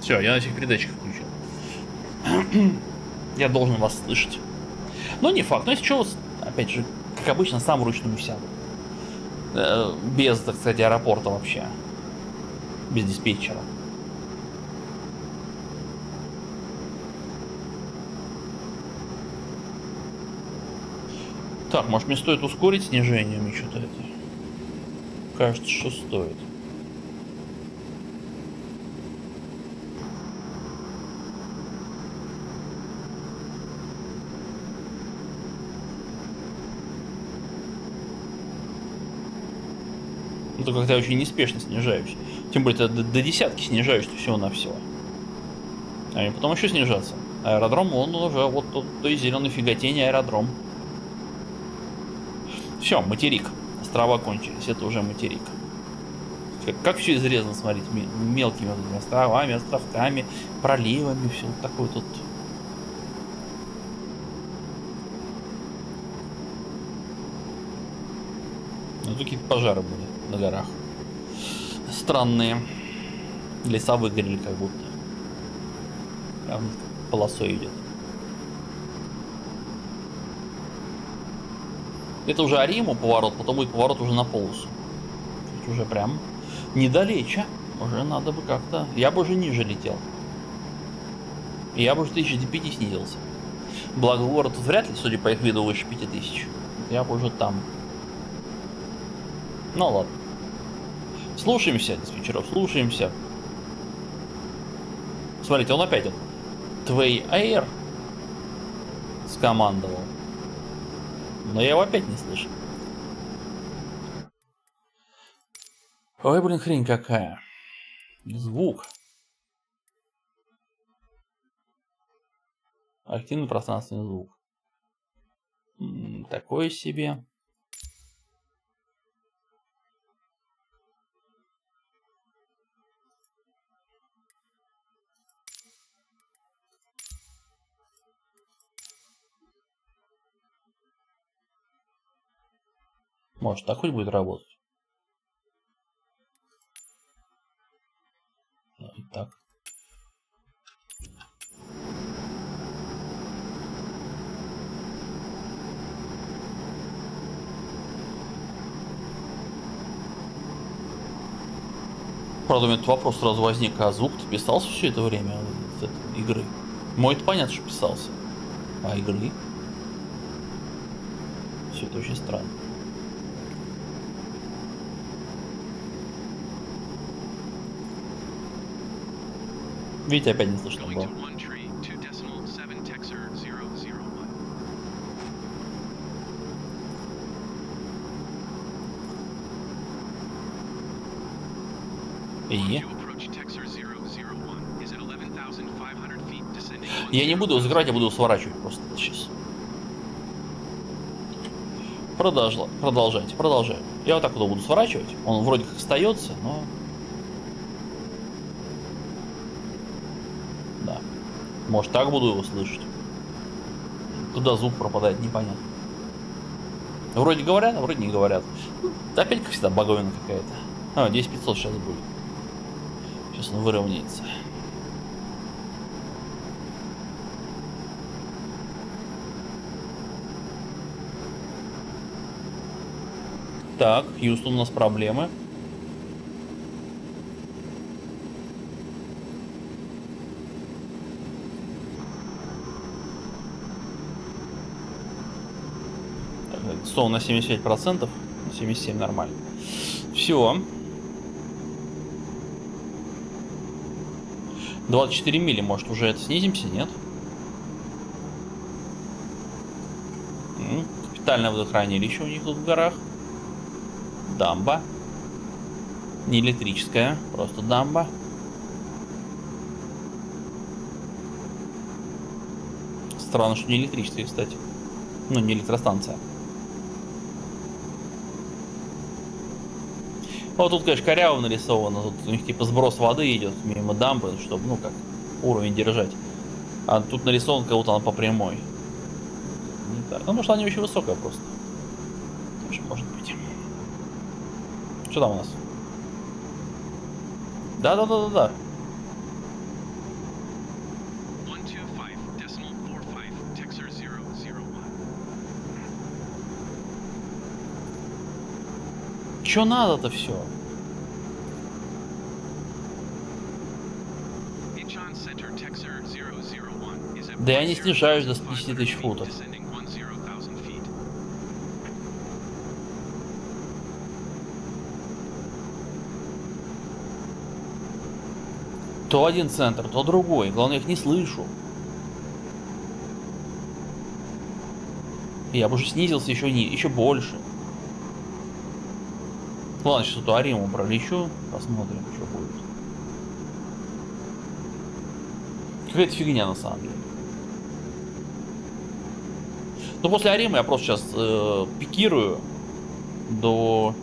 Все, я на всех передатчиках включил. я должен вас слышать. Но не факт. Но если что, опять же, как обычно, сам вручную сяду. Э, Без, так сказать, аэропорта вообще. Без диспетчера. Так, может мне стоит ускорить снижение мне что-то это? Кажется, что стоит. Ну, то когда я очень неспешно снижаюсь. Тем более, до, до десятки снижаюсь всего на все. А потом еще снижаться. Аэродром, он уже вот тот, той зеленой фиготени аэродром. Все, материк. Острова кончились, это уже материк. Как, как все изрезано, смотрите, ме- мелкими вот этими островами, островками, проливами, все вот такое тут. Ну, тут какие-то пожары были на горах. Странные. Леса выгорели как будто. Прям полосой идет. Это уже Ариму поворот, потом будет поворот уже на полосу. Есть уже прям недалече. Уже надо бы как-то... Я бы уже ниже летел. Я бы уже тысяч до пяти снизился. Благо город тут вряд ли, судя по их виду, выше 5000. Я бы уже там. Ну ладно. Слушаемся, диспетчеров, слушаемся. Смотрите, он опять он. Твей Air скомандовал. Но я его опять не слышу. Ой, блин, хрень какая. Звук. Активный пространственный звук. М, Такое себе. Может, так хоть будет работать? И так. Правда, у меня тут вопрос сразу возник, а звук-то писался все это время вот этой игры? Мой это понятно, что писался. А игры? Все это очень странно. Видите, опять не слышно было. И? You approach Texer zero zero one is at 11,500 feet descending. Я не буду закрывать, я буду сворачивать просто сейчас. Продолжла, продолжайте, продолжаем. Я вот так вот буду сворачивать. Он вроде как остается, но... Да. Может так буду его слышать. Куда звук пропадает, непонятно. Вроде говорят, а вроде не говорят. Опять, как всегда, боговина какая-то. А, 10500 сейчас будет. Сейчас он выровняется. Так, Хьюстон, у нас проблемы. Так, Стол на 75%, 77 нормально. Все. 24 мили, может уже это снизимся, нет? Капитальное водохранилище у них тут в горах. Дамба. Не электрическая, просто дамба. Странно, что не электрическая, кстати. Ну, не электростанция. Вот тут, конечно, коряво нарисовано. Тут у них типа сброс воды идет мимо дамбы, чтобы, ну как, уровень держать. А тут нарисован кого-то она по прямой. Не так. Ну, что она не очень высокая просто. Тоже может быть. Что там у нас? Да-да-да-да-да. 125 decimal 45 Texer 001. Че надо-то все? Incheon Center Texer 001 is at Да я не снижаюсь до 50 тысяч 10,500 футов. descending 10,000 feet. То один центр, то другой. Главное, я их не слышу. Я бы уже снизился еще, не, еще больше. Ладно, сейчас эту Ариму пролечу. Посмотрим, что будет. Какая-то фигня на самом деле. Ну, после Аримы я просто сейчас э, пикирую до...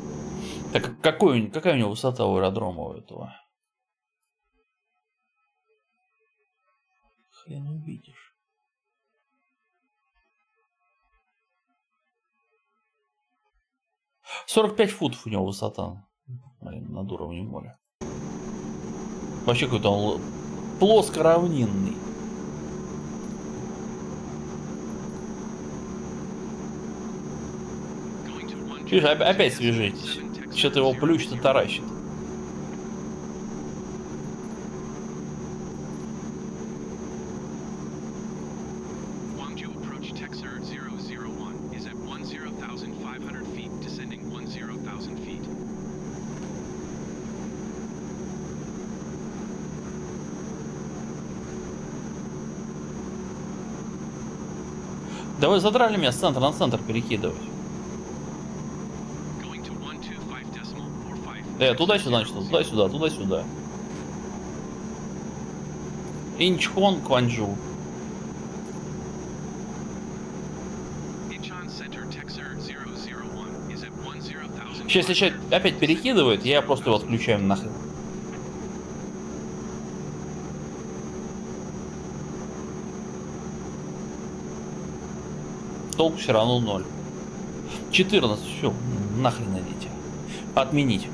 Так, какой, какая у него высота у аэродрома у этого? 45 футов у него высота над уровнем моря. Вообще какой-то он плоско-равнинный. Видишь, опять свяжитесь. Что-то его плющ-то таращит. Давай задрали меня с центра на центр перекидывать. Going to 125 decimal 45. Э, туда-сюда, значит, туда-сюда, туда-сюда. Инчхон, Кванджу. Incheon Center Texer 001 is at 10,000 Сейчас, если опять- опять перекидывает, я просто его отключаю нахрен. Толк все равно ноль. 14, все, нахрен идите. Отменить.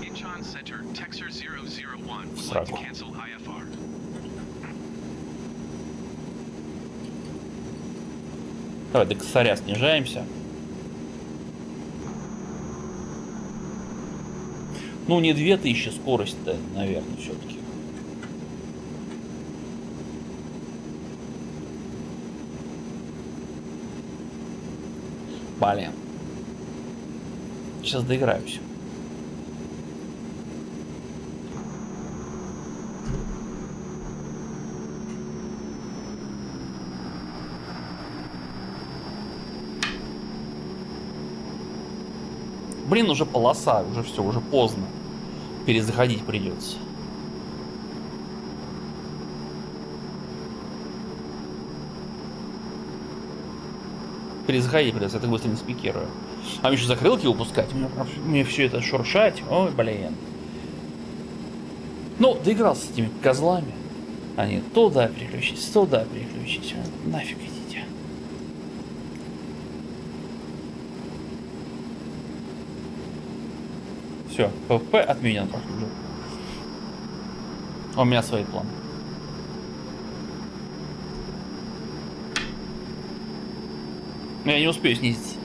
Incheon Center Texer 001 would like to Сраку. Давай до косаря снижаемся. Ну, не 2000 скорость-то, наверное, все-таки. Блин. Сейчас доиграюсь. Блин, уже полоса, уже все, уже поздно. Перезаходить придется. Перезаходить придется, я так быстро не спикирую. А мне еще закрылки выпускать, мне, мне все это шуршать. Ой, блин. Ну, доигрался с этими козлами. Они туда переключись, туда переключись. А, Нафиг идите. Все, ПВП отменен, похоже. У меня свои планы. Но я не успею снизиться.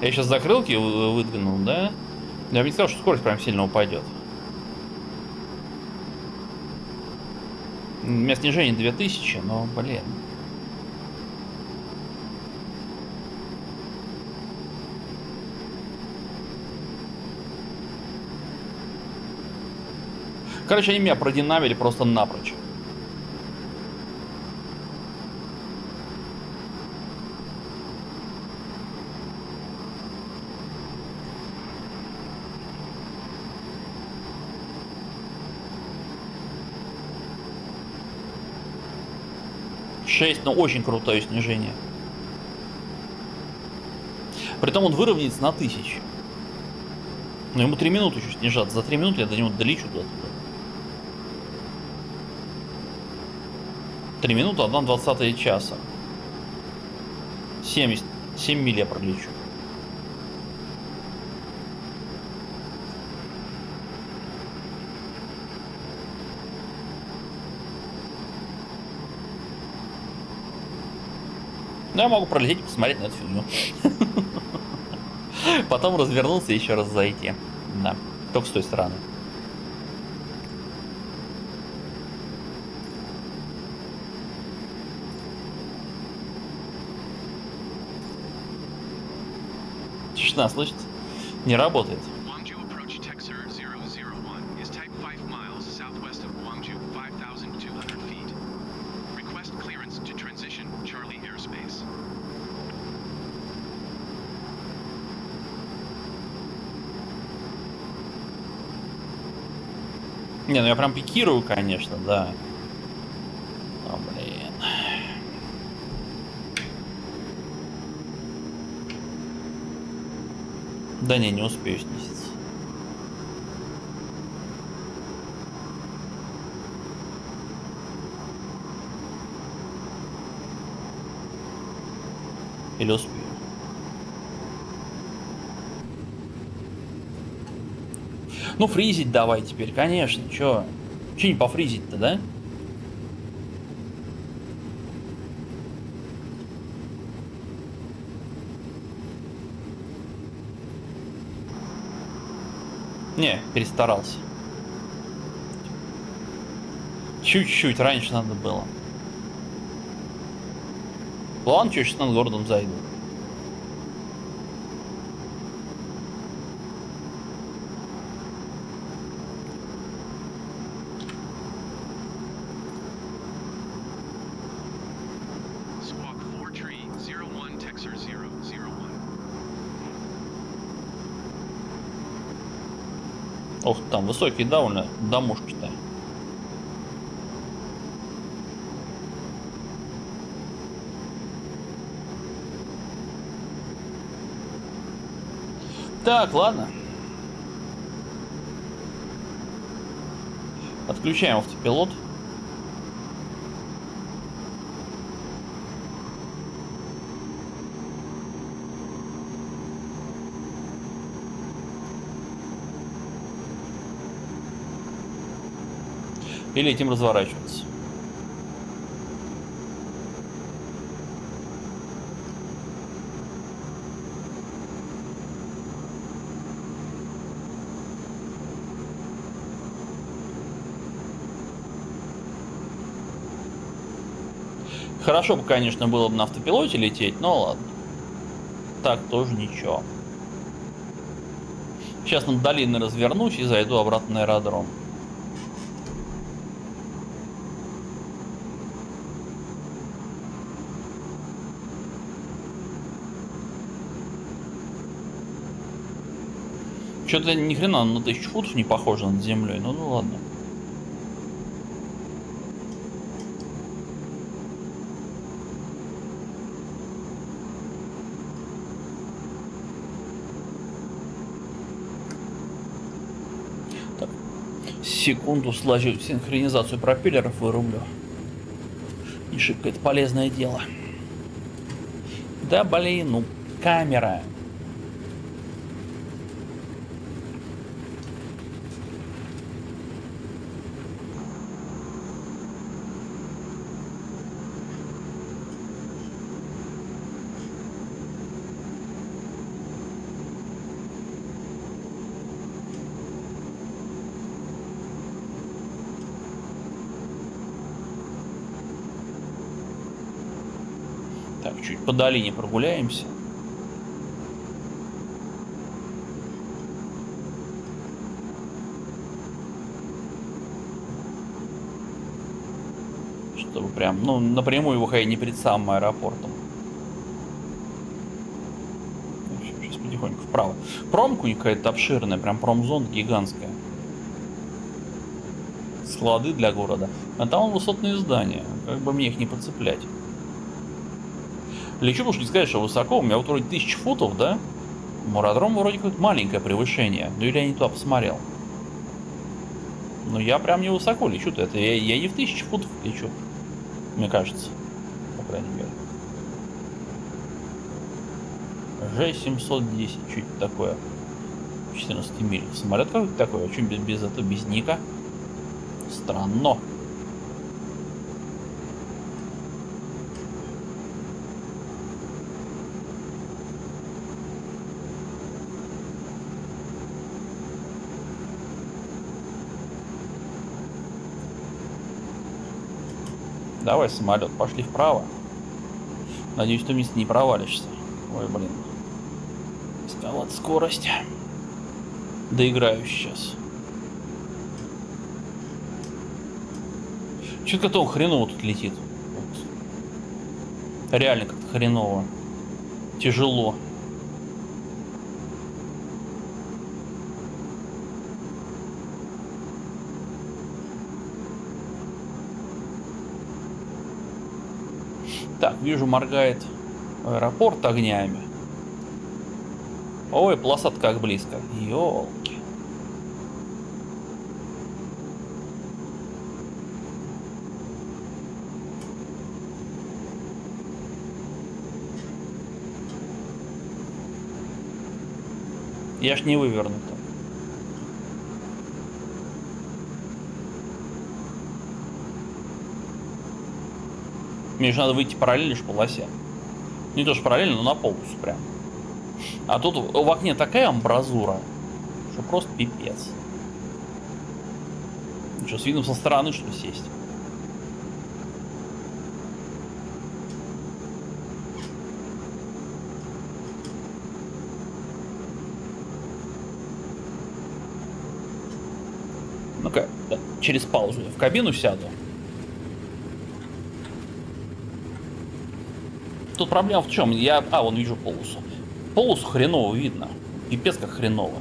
Я сейчас закрылки вы- выдвинул, да? Я бы не сказал, что скорость прям сильно упадет. У меня снижение 2000, но, блин. Короче, они меня продинамили просто напрочь. 6, но очень крутое снижение. Притом он выровняется на 1000. Но ему 3 минуты еще снижаться. За 3 минуты я до него долечу до туда. 3 минуты, 1 20 часа. 70, 7 миль я пролечу. Ну, я могу пролететь и посмотреть на эту фигню. Потом развернулся и еще раз зайти. Да, только с той стороны. Тишина, слышите? Не работает. Guangzhou approach Texer 001 is type 5 miles southwest of Guangzhou, 5,200 feet. Request clearance to transition Charlie airspace. Не, ну я прям пикирую, конечно, да. О, блин. Да не, не успею снизиться. Или успею? Ну, фризить давай теперь, конечно. Чё? Чё не пофризить-то, да? Не, перестарался. Чуть-чуть раньше надо было. Ладно, что сейчас над городом зайду. Squawk 4 tree 01 Texer 001. Ох, там высокие довольно домушки-то. Так, ладно. Отключаем автопилот. И летим разворачиваться. Хорошо бы, конечно, было бы на автопилоте лететь, но ладно. Так тоже ничего. Сейчас над долиной развернусь и зайду обратно на аэродром. Что-то ни хрена на тысячу футов не похоже над землей. Ну, ну ладно. Так. Секунду слажу синхронизацию пропеллеров вырублю. Не шибко это полезное дело. Да блин, ну камера. Так, чуть по долине прогуляемся. Чтобы прям, ну, напрямую выходить не перед самым аэропортом. Сейчас потихоньку вправо. Промку какая-то обширная, прям промзона гигантская. Склады для города. А там высотные здания. Как бы мне их не подцеплять. Лечу, что не сказать, что высоко. У меня вот вроде тысяча футов, да? Мурадром вроде как маленькое превышение. Ну или я не туда посмотрел. Но я прям не высоко лечу-то. Это я, я не в тысячи футов лечу. Мне кажется. По крайней мере. Ж710. Чуть такое. 14 миль. Самолет какой-то такой. А что без, без этого, без ника? Странно. Давай, самолет, пошли вправо. Надеюсь, ты вниз не провалишься. Ой, блин. Эскалат скорость. Доиграю сейчас. Чё как-то он хреново тут летит. Вот. Реально как-то хреново. Тяжело. Так, вижу, моргает аэропорт огнями. Ой, полосат как близко. Ёлки. Я ж не вывернута. Мне же надо выйти параллельно ж полосе. Не то что параллельно, но на полосу прям. А тут в окне такая амбразура, что просто пипец. Что, с видом со стороны, что ли, сесть? Ну-ка, через паузу я в кабину сяду. Тут проблема в чем? Я, а, вон вижу полосу. Полосу хреново видно. Пипец как хреново.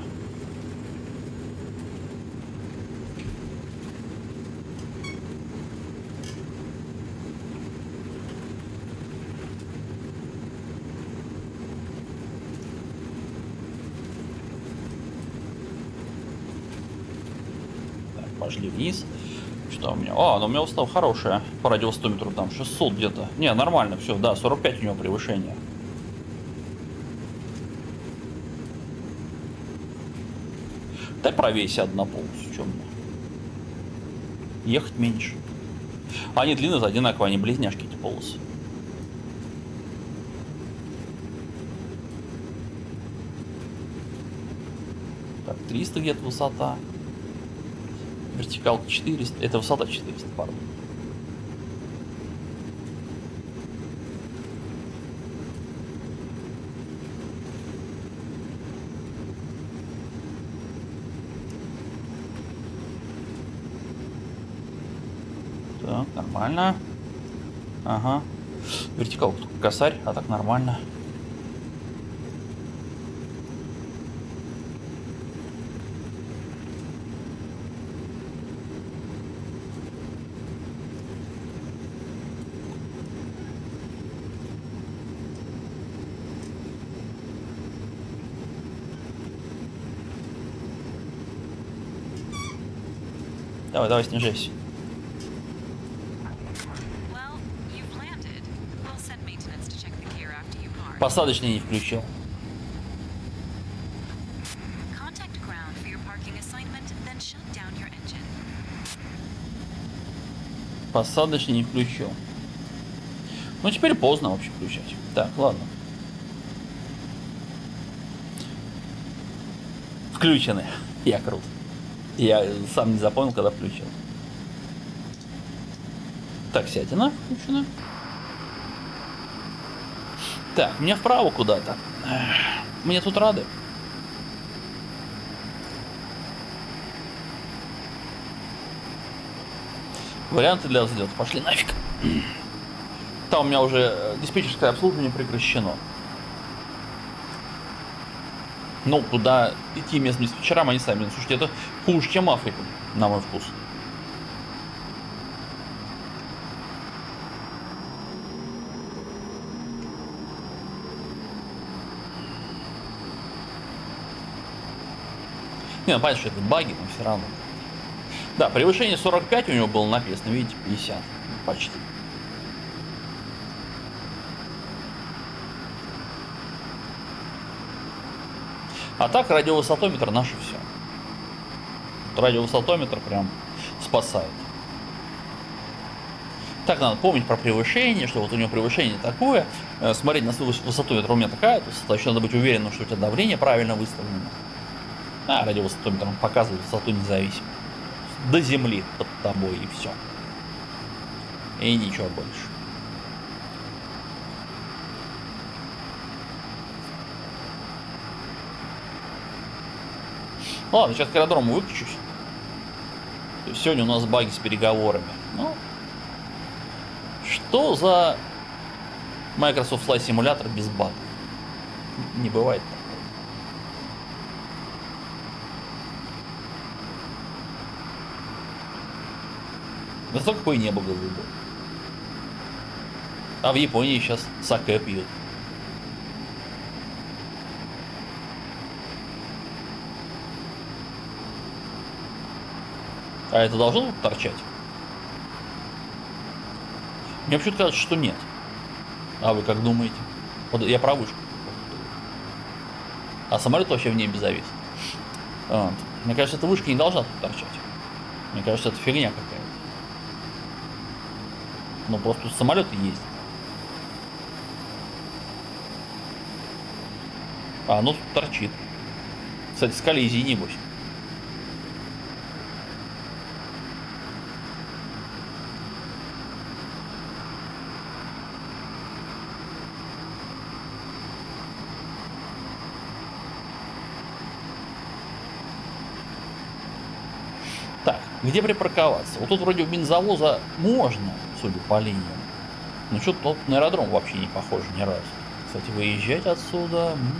Так, пошли вниз. Что у меня? А, ну у меня устав хорошая по радиостометру, там 600 где-то. Не, нормально, все, да, 45 у него превышение. Дай правее сяду на полосу, чем. Ехать меньше. Они длинные, одинаковые, они близняшки эти полосы. Так, 300 где-то высота. Вертикалка 400. Это высота 400, пардон. Так, нормально. Ага. Вертикалка косарь, а так нормально. Assignment, then shut down your engine. Посадочный не включил. Ну, теперь поздно вообще включать. Так, ладно. Включены. Я крут. Я сам не запомнил, когда включил. Так, сядина включена. Так, мне вправо куда-то. Мне тут рады. Варианты для взлета. Пошли нафиг. Там у меня уже э, диспетчерское обслуживание прекращено. Ну туда идти местным вечерам они сами. Слушайте, это хуже, чем Африка, на мой вкус. Не, ну, понятно, что это баги, но все равно. Да, превышение 45 у него было написано, видите, 50 почти. А так радиовысотометр наше все. Радиовысотометр прям спасает. Так надо помнить про превышение, что вот у него превышение такое. Э, смотреть на свою высотометр у меня такая высота. Еще надо быть уверенным, что у тебя давление правильно выставлено. А радиовысотометр он показывает высоту независимо. До земли под тобой и все. И ничего больше. Ладно, сейчас к аэродрому выключусь. Сегодня у нас баги с переговорами. Ну, что за Microsoft Flight Simulator без багов? Не бывает такого. Зато какое небо голубое. А в Японии сейчас саке пьют. А это должно торчать? Мне почему-то кажется, что нет. А вы как думаете? Вот я про вышку. А самолет вообще в небе завис. Вот. Мне кажется, эта вышка не должна тут торчать. Мне кажется, это фигня какая-то. Ну, просто самолеты ездят. А, ну тут торчит. Кстати, с коллизией небось. Так, где припарковаться? Вот тут вроде у бензовоза можно, судя по линиям. Но что-то тут на аэродром вообще не похоже ни разу. Кстати, выезжать отсюда... м,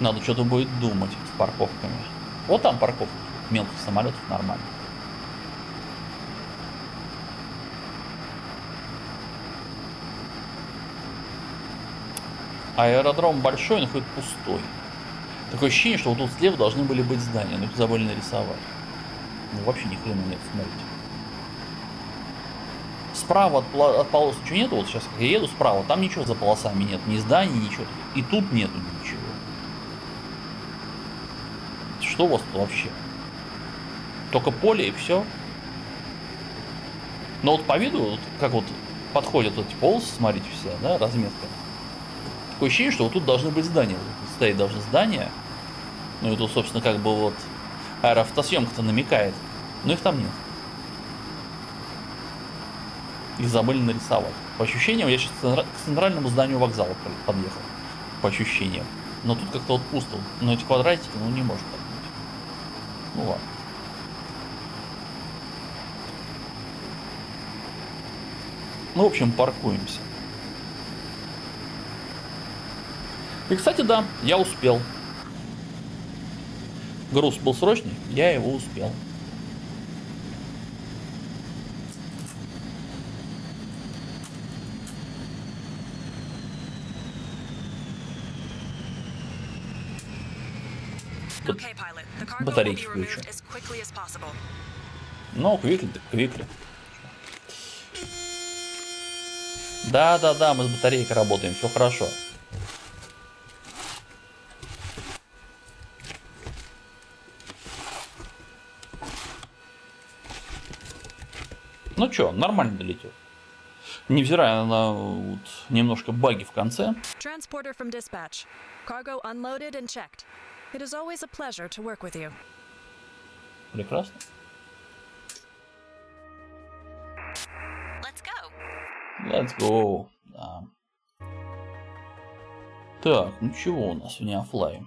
Надо что-то будет думать с парковками. Вот там парковка мелких самолетов нормально. Аэродром большой, но хоть пустой. Такое ощущение, что вот тут слева должны были быть здания, но их забыли нарисовать. Ну вообще ни хрена нет, смотрите. Справа от, от полос ничего нету, вот сейчас я еду справа, там ничего за полосами нет, ни зданий, ничего. И тут нету ничего. Что у вас тут вообще? Только поле и все. Но вот по виду, вот как вот подходят эти полосы, смотрите, вся, да, разметка. Такое ощущение, что вот тут должны быть здания. Вот стоит должны здания. Ну и тут, собственно, как бы вот аэрофотосъемка-то намекает. Но их там нет. Их забыли нарисовать. По ощущениям, я сейчас к центральному зданию вокзала под- подъехал. По ощущениям. Но тут как-то вот пусто. Но эти квадратики, ну не может так быть. Ну ладно. Ну, в общем, паркуемся. И, кстати, да, я успел. Груз был срочный, я его успел. Тут батарейки включу. Ну, квикли, так квикли. Да, да, да, мы с батарейкой работаем, все хорошо. Ну что, нормально долетел. Невзирая на вот, немножко баги в конце. Transporter from dispatch. Cargo unloaded and checked. It is always a pleasure to work with you. Прекрасно. Let's go. Let's go. Да. Так, ну чего у нас в неофлайне?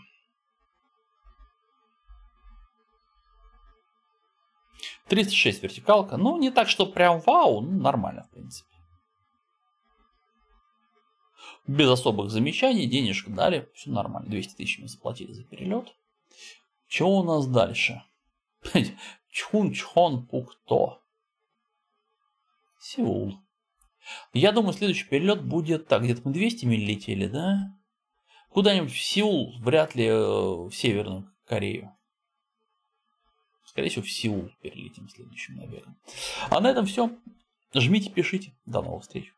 36 вертикалка, ну не так, что прям вау, ну нормально в принципе. Без особых замечаний, денежку дали, все нормально, 200 тысяч мы заплатили за перелет. Чего у нас дальше? Чхун Чхон Пукто. Сеул. Я думаю, следующий перелет будет так, где-то мы 200 миль летели, да? Куда-нибудь в Сеул, вряд ли э, в Северную Корею. Скорее всего, в Сеул перелетим следующим, наверное. А на этом все. Жмите, пишите. До новых встреч.